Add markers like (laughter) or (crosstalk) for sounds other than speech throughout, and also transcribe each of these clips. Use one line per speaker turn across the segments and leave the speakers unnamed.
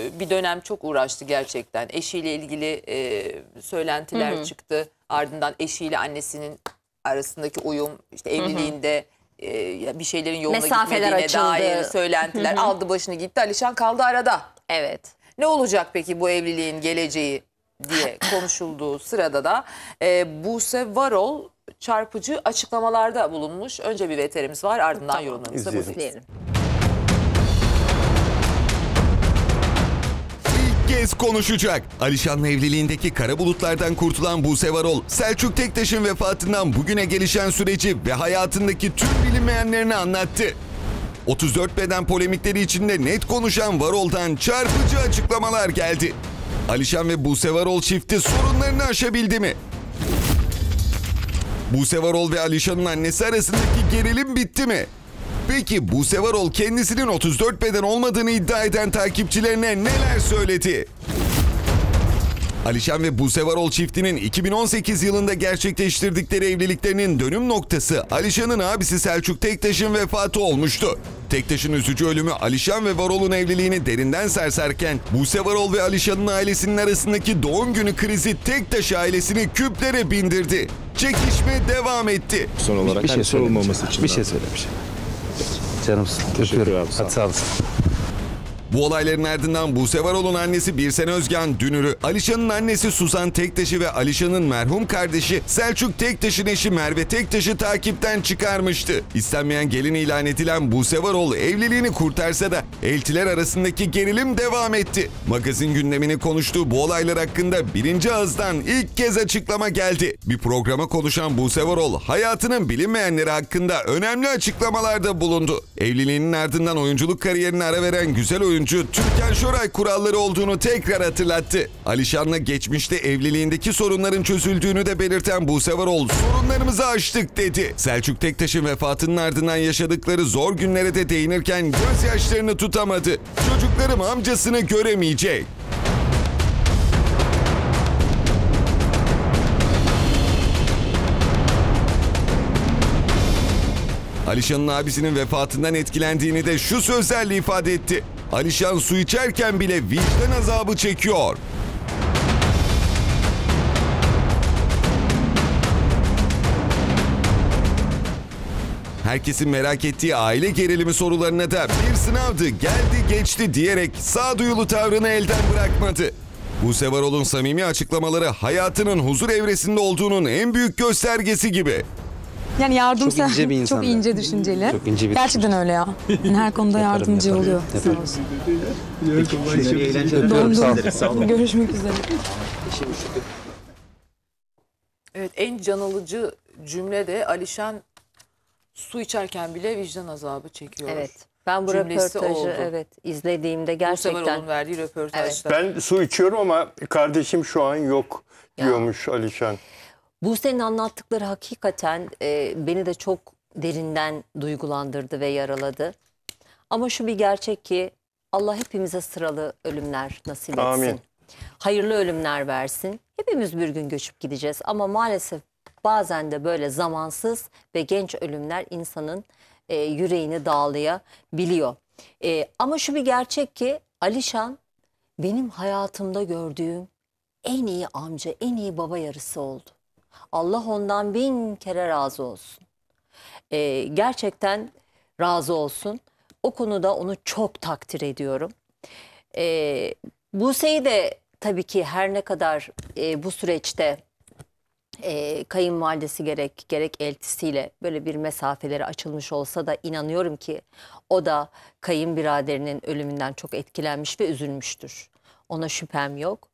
e, bir dönem çok uğraştı gerçekten. Eşiyle ilgili e, söylentiler çıktı. Ardından eşiyle annesinin arasındaki uyum, işte evliliğinde e, ya bir şeylerin yoluna
Mesafeler
gitmediğine
açıldı.
dair söylentiler aldı başını gitti. Alişan kaldı arada.
Evet.
Ne olacak peki bu evliliğin geleceği diye (laughs) konuşulduğu sırada da e, Buse Varol çarpıcı açıklamalarda bulunmuş. Önce bir veterimiz var ardından yorumlarımıza
İzleyelim.
buradayız.
Kez konuşacak. Alişan'la evliliğindeki kara bulutlardan kurtulan Buse Varol, Selçuk Tektaş'ın vefatından bugüne gelişen süreci ve hayatındaki tüm bilinmeyenlerini anlattı. 34 beden polemikleri içinde net konuşan Varol'dan çarpıcı açıklamalar geldi. Alişan ve Buse Varol çifti sorunlarını aşabildi mi? Buse Varol ve Alişan'ın annesi arasındaki gerilim bitti mi? Peki Buse Varol kendisinin 34 beden olmadığını iddia eden takipçilerine neler söyledi? Alişan ve Buse Varol çiftinin 2018 yılında gerçekleştirdikleri evliliklerinin dönüm noktası Alişan'ın abisi Selçuk Tektaş'ın vefatı olmuştu. Tektaş'ın üzücü ölümü Alişan ve Varol'un evliliğini derinden sarsarken Buse Varol ve Alişan'ın ailesinin arasındaki doğum günü krizi Tektaş ailesini küplere bindirdi. Çekişme devam etti.
Son olarak
bir şey
sorulmaması için.
Bir şey söyle bir şey.
Bu olayların ardından Buse Varol'un annesi Birsen Özgen Dünür'ü, Alişan'ın annesi Suzan Tektaş'ı ve Alişan'ın merhum kardeşi Selçuk Tektaş'ın eşi Merve Tektaş'ı takipten çıkarmıştı. İstenmeyen gelin ilan edilen Buse Varol evliliğini kurtarsa da eltiler arasındaki gerilim devam etti. Magazin gündemini konuştuğu bu olaylar hakkında birinci ağızdan ilk kez açıklama geldi. Bir programa konuşan Buse Varol hayatının bilinmeyenleri hakkında önemli açıklamalarda bulundu. Evliliğinin ardından oyunculuk kariyerine ara veren güzel oyuncu Türkan Şoray kuralları olduğunu tekrar hatırlattı. Alişan'la geçmişte evliliğindeki sorunların çözüldüğünü de belirten Buse Varol sorunlarımızı aştık dedi. Selçuk Tektaş'ın vefatının ardından yaşadıkları zor günlere de değinirken gözyaşlarını tutamadı. Çocuklarım amcasını göremeyecek. Alişan'ın abisinin vefatından etkilendiğini de şu sözlerle ifade etti. Alişan su içerken bile vicdan azabı çekiyor. Herkesin merak ettiği aile gerilimi sorularına da bir sınavdı, geldi geçti diyerek sağduyulu tavrını elden bırakmadı. Buse Varol'un samimi açıklamaları hayatının huzur evresinde olduğunun en büyük göstergesi gibi.
Yani yardımsever,
Çok ince bir insan (laughs)
çok ince düşünceli.
Çok ince bir
Gerçekten öyle ya. Yani her konuda yardımcı
yaparım.
oluyor.
Yaparım.
Sağ olsun.
Sağ ol.
Dondum. Görüşmek üzere.
Evet en can alıcı cümle de Alişan su içerken bile vicdan azabı çekiyor.
Evet. Ben bu
Cümlesi
röportajı
oldu.
evet izlediğimde gerçekten
Varol'un verdiği röportajda.
Ben su içiyorum ama kardeşim şu an yok diyormuş Alişan.
Buse'nin anlattıkları hakikaten e, beni de çok derinden duygulandırdı ve yaraladı. Ama şu bir gerçek ki Allah hepimize sıralı ölümler nasip etsin.
Amin.
Hayırlı ölümler versin. Hepimiz bir gün göçüp gideceğiz ama maalesef bazen de böyle zamansız ve genç ölümler insanın e, yüreğini dağlayabiliyor. E, ama şu bir gerçek ki Alişan benim hayatımda gördüğüm en iyi amca, en iyi baba yarısı oldu. Allah ondan bin kere razı olsun. Ee, gerçekten razı olsun. O konuda onu çok takdir ediyorum. Ee, Buse'yi de tabii ki her ne kadar e, bu süreçte e, kayınvalidesi gerek gerek eltisiyle böyle bir mesafeleri açılmış olsa da inanıyorum ki o da kayınbiraderinin ölümünden çok etkilenmiş ve üzülmüştür. Ona şüphem yok.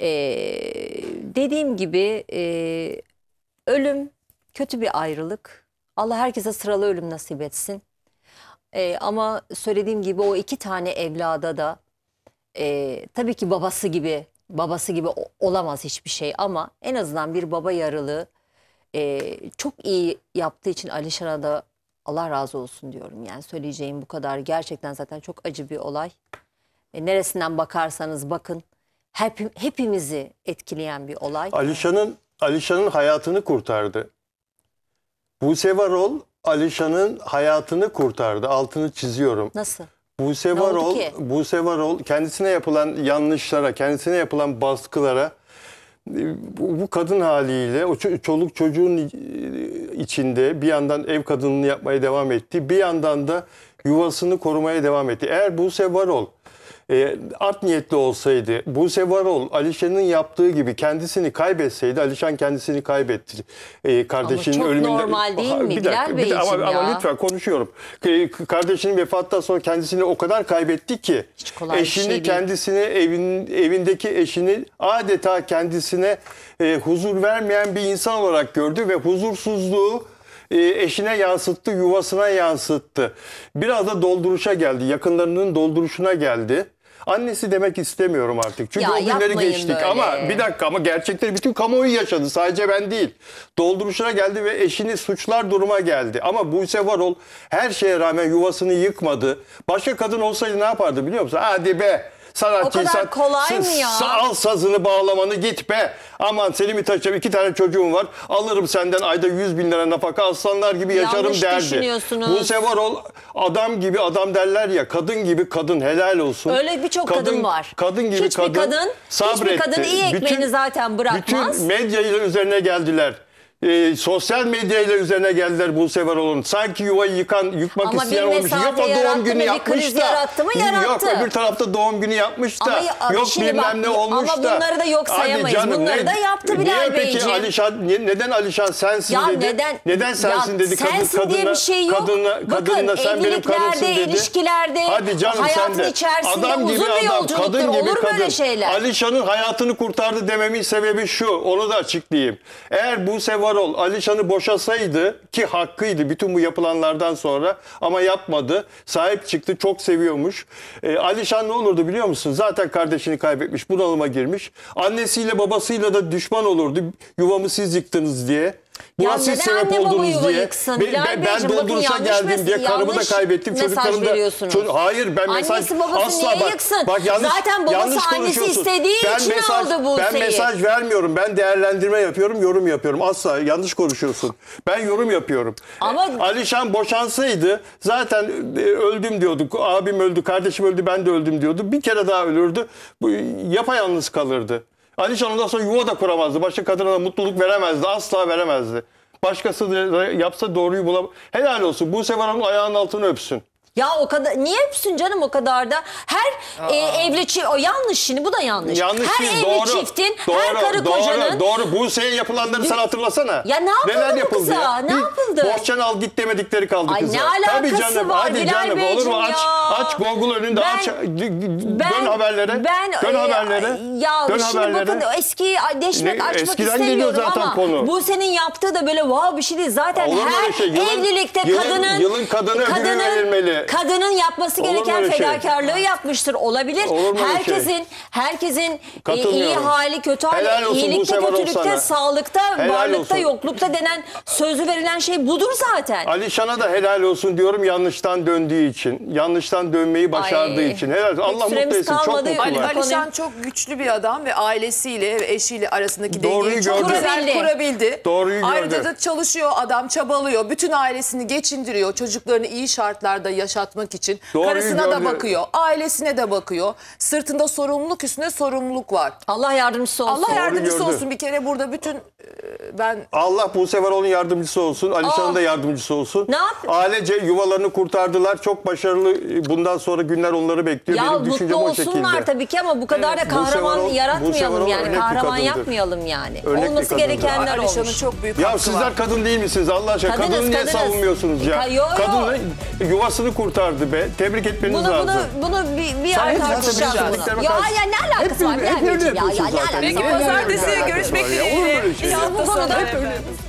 Ee, dediğim gibi e, ölüm kötü bir ayrılık. Allah herkese sıralı ölüm nasip etsin. Ee, ama söylediğim gibi o iki tane evlada da e, tabii ki babası gibi babası gibi olamaz hiçbir şey ama en azından bir baba yarılığı e, çok iyi yaptığı için Alişan'a da Allah razı olsun diyorum. Yani söyleyeceğim bu kadar. Gerçekten zaten çok acı bir olay. E, neresinden bakarsanız bakın hep, hepimizi etkileyen bir olay.
Alişan'ın Alişan'ın hayatını kurtardı. Buse Varol Alişan'ın hayatını kurtardı. Altını çiziyorum.
Nasıl?
Buse Varol? Buse Varol kendisine yapılan yanlışlara, kendisine yapılan baskılara bu, bu kadın haliyle o ço- çoluk çocuğun içinde bir yandan ev kadınını yapmaya devam etti. Bir yandan da yuvasını korumaya devam etti. Eğer Buse Varol e, art niyetli olsaydı, Buse Varol Alişan'ın yaptığı gibi kendisini kaybetseydi, Alişan kendisini kaybetti. E, kardeşinin
çok
ölümünde.
normal değil mi
bir dakika, bir ama, ama
ya?
lütfen konuşuyorum. K- Kardeşinin vefattan sonra kendisini o kadar kaybetti ki
bir
eşini
şey değil.
kendisini evin evindeki eşini adeta kendisine e, huzur vermeyen bir insan olarak gördü ve huzursuzluğu e, eşine yansıttı, yuvasına yansıttı. Biraz da dolduruşa geldi, yakınlarının dolduruşuna geldi. Annesi demek istemiyorum artık. Çünkü
Ya
o günleri
yapmayın
geçtik
böyle.
ama bir dakika ama gerçekleri bütün kamuoyu yaşadı. Sadece ben değil. Dolduruşuna geldi ve eşini suçlar duruma geldi. Ama Buse Varol her şeye rağmen yuvasını yıkmadı. Başka kadın olsaydı ne yapardı biliyor musun? Hadi be sanatçıysan
O kadar kolay mı ya?
al sazını bağlamanı git be. Aman seni mi taşıyacağım iki tane çocuğum var. Alırım senden ayda 100 bin lira nafaka aslanlar gibi yaşarım
Yanlış
derdi.
düşünüyorsunuz.
Buse Varol adam gibi adam derler ya kadın gibi kadın helal olsun.
Öyle birçok kadın var.
Kadın gibi
Hiçbir
kadın,
kadın- hiçbir
sabretti.
kadın iyi ekmeğini zaten bırakmaz.
Bütün medyayla üzerine geldiler. Ee, sosyal medyayla üzerine geldiler Buse Varol'un. Sanki yuvayı yıkan, yıkmak
Ama bir
isteyen olmuş. Yok o doğum günü
bir
yapmış da.
yarattı mı? Yarattı.
Yok öbür tarafta doğum günü yapmış da.
Ama
yok bilmem
bak,
ne olmuş
ama
da.
bunları da yok
Hadi
sayamayız.
canım,
Bunları da yaptı Bilal
Niye peki
Beyciğim?
Alişan, niye- neden Alişan sensin
Ya
dedi.
neden?
Neden sensin
Ya
dedi. Kadın,
sensin
kadına,
diye bir şey yok.
Kadına,
Bakın,
kadınla sen benim karımsın dedi.
ilişkilerde,
Hadi canım
hayatın
sen de.
içerisinde
Adam gibi
uzun bir
adam,
yolculuktur.
kadın gibi
Olur
kadın.
böyle şeyler.
Alişan'ın hayatını kurtardı dememin sebebi şu. Onu da açıklayayım. Eğer Buse Varol Alişan'ı boşasaydı ki hakkıydı bütün bu yapılanlardan sonra ama yapmadı. Sahip çıktı. Çok seviyormuş. Ee, Alişan ne olurdu biliyor musun? Zaten kardeşini kaybetmiş. Bunalıma girmiş. Annesiyle babasıyla da düşman olurdu. Yuvamı siz yıktınız diye. Buna
Ya
siz sebep oldunuz diye.
yıksın?
Ben
Beyciğim, bakın
dolduruşa geldim diye karımı da kaybettim. Çocuklarım da. Çocuk- hayır ben mesaj
Annesi babası
asla
niye
bak,
yıksın?
Bak yanlış,
Zaten babası
yanlış
annesi istediği için
mesaj,
aldı
Ben
Buse'yi.
mesaj vermiyorum. Ben değerlendirme yapıyorum, yorum yapıyorum. Asla yanlış konuşuyorsun. Ben yorum yapıyorum.
Ama-
Alişan boşansaydı zaten e, öldüm diyorduk. Abim öldü, kardeşim öldü, ben de öldüm diyordu. Bir kere daha ölürdü. Bu yapayalnız kalırdı. Alişan ondan sonra yuva da kuramazdı. Başka kadına da mutluluk veremezdi. Asla veremezdi. Başkası da yapsa doğruyu bulam. Helal olsun. Buse Varol'un ayağının altını öpsün.
Ya o kadar niye öpsün canım o kadar da? Her e, evli çift o yanlış şimdi bu da yanlış.
Yanlış
her
değil,
evli
doğru.
çiftin,
doğru,
her karı
doğru,
kocanın
Doğru, Buse'ye yapılanları sen hatırlasana.
Ya ne yapıldı bu kıza? Ne
Bir
yapıldı?
Bohçan al git demedikleri kaldı
Ay
kıza.
ne alakası
Tabii canım,
var
hadi
Bilal
canım olur
Beyciğim
mu? Aç,
ya.
Aç Google önünde
Ben-
aç. dön haberlere.
Ben
dön
e,
haberlere.
Ya
dön
şimdi
haberlere.
bakın eski deşmek
Ne,
açmak
eskiden
istemiyorum
zaten
ama
konu.
bu senin yaptığı da böyle wow bir şey değil. Zaten
Olur
her
şey? Yılın-
evlilikte
yılın-
kadının
yılın kadını ödülü verilmeli.
kadının yapması
Olur
gereken
şey?
fedakarlığı yapmıştır. Olabilir.
Olur öyle şey?
herkesin herkesin e, iyi hali, kötü hali,
Helal
iyilikte, kötülükte, sağlıkta,
Helal
varlıkta,
olsun.
yoklukta denen sözü verilen şey budur zaten.
Alişan'a da helal olsun diyorum yanlıştan döndüğü için. Yanlıştan dönmeyi başardığı
Ay,
için.
Pek
Allah mutlu
süremiz
etsin. Çok
kalmadı.
mutlu
Ali.
Konuyu-
Alişan çok güçlü bir adam ve ailesiyle ve eşiyle arasındaki
Doğruyu
dengeyi çok
gördü.
güzel
Kurabildi.
Doğruyu gördü.
Ayrıca da çalışıyor adam çabalıyor. Bütün ailesini geçindiriyor. Çocuklarını iyi şartlarda yaşatmak için.
Doğruyu
Karısına da
gördü.
bakıyor. Ailesine de bakıyor. Sırtında sorumluluk üstüne sorumluluk var.
Allah yardımcısı olsun.
Allah yardımcısı
gördü.
olsun bir kere burada bütün ben
Allah Buse Varol'un yardımcısı olsun. Alişan'ın da yardımcısı olsun.
Ne yap-
Ailece yuvalarını kurtardılar. Çok başarılı. Bundan sonra günler onları bekliyor.
Ya
Benim
mutlu
düşüncem o şekilde.
olsunlar tabii ki ama bu kadar da kahraman
Varol- Buse
yaratmayalım
Varol
yani.
bir
Kahraman
kadındır.
yapmayalım yani.
Örnek bir
Olması
kadındır.
gerekenler
Alişan'ın
olmuş.
çok büyük
Ya
hakkı
sizler
var.
kadın değil misiniz Allah aşkına?
Kadınız,
Kadını niye
kadınız.
savunmuyorsunuz ya?
Ka- yo, yo.
Kadını yuvasını kurtardı be. Tebrik etmeniz
Bunu
lazım.
bunu bunu bir, bir ay
hep zaten
tartışacağız bunu. Ya
karşı-
ya ne alakası var?
Hep,
Bilal
hep öyle
Beyciğim ya, ya
yapıyorsun
ne
zaten.
alakası
Peki
var?
pazartesi görüşmek
ya? Olur mu öyle
dileğiyle.
şey?
Hafta
Bu
sonu
hep
efendim.